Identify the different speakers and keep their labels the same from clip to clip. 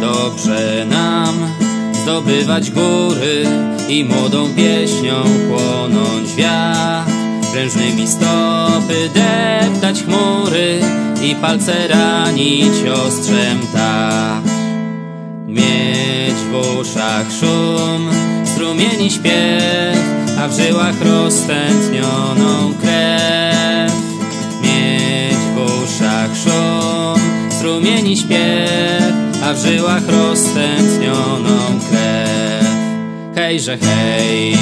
Speaker 1: dobrze nam zdobywać góry i młodą pieśnią chłonąć wiatr. Prężnymi stopy deptać chmury i palce ranić ostrzem tak. Mieć w uszach szum, strumieni śpiew, a w żyłach roztętnioną krew. Mieć w uszach szum, strumieni śpiew, w żyłach roztętnioną krew. Hejże hej,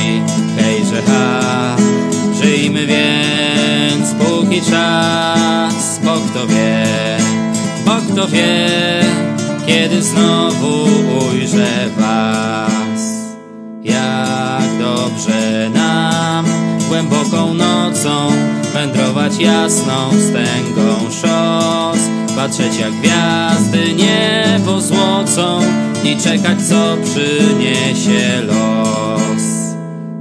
Speaker 1: hejże ha, żyjmy więc póki czas, bo kto wie, bo kto wie, kiedy znowu ujrzę was. Jak dobrze nam głęboką nocą wędrować jasną wstęgą szos, patrzeć jak gwiazdy niebo złocą i czekać co przyniesie los.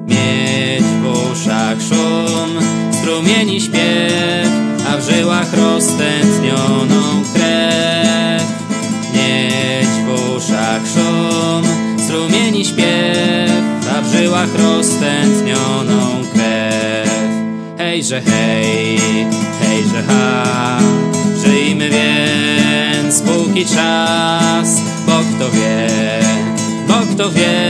Speaker 1: Mieć w uszach szum, strumieni śpiew, a w żyłach roztętnioną krew. Mieć w uszach szum, strumieni śpiew, a w żyłach roztętnioną krew. Hejże hej, hejże ha, żyjmy więc póki czas, bo kto wie, bo kto wie,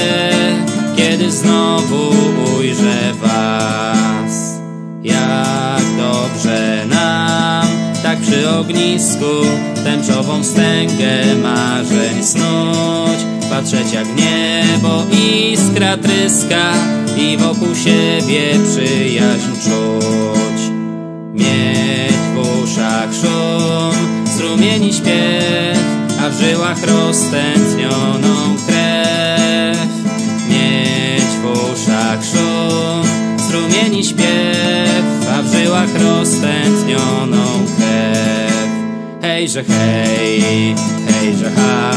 Speaker 1: kiedy znowu ujrzę was. Jak dobrze nam, tak przy ognisku, tęczową wstęgę marzeń snuć, patrzeć jak niebo iskra tryska i wokół siebie przyjaźń czuć. Mieć strumieni śpiew, a w żyłach roztętnioną krew. Mieć w uszach szum, strumieni śpiew, a w żyłach roztętnioną krew. Hejże hej, hejże ha,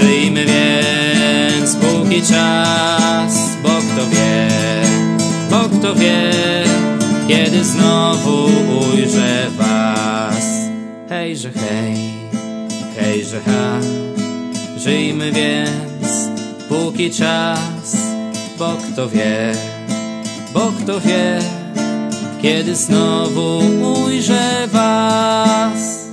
Speaker 1: żyjmy więc póki czas, bo kto wie, bo kto wie, kiedy znowu ujrzę was. Hejże hej, hejże ha, żyjmy więc póki czas, bo kto wie, bo kto wie, kiedy znowu ujrzę was.